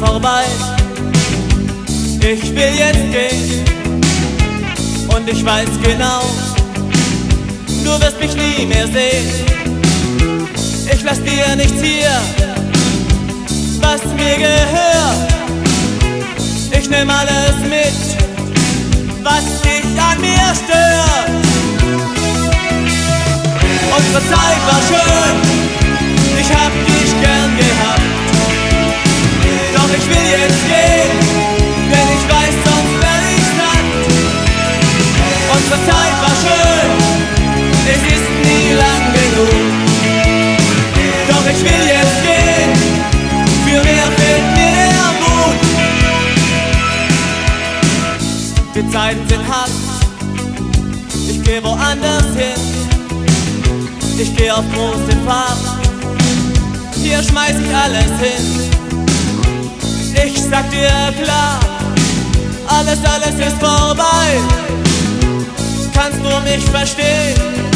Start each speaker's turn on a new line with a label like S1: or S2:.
S1: vorbei. Ich will jetzt gehen und ich weiß genau, du wirst mich nie mehr sehen. Ich lass dir nichts hier, was mir gehört. Ich nehm alles mit, was dich an mir stört. Unsere Zeit war schön, ich hab dich Die Zeiten sind hart, ich geh woanders hin. Ich geh auf große Fahrt, hier schmeiß ich alles hin. Ich sag dir klar, alles, alles ist vorbei. Kannst du mich verstehen?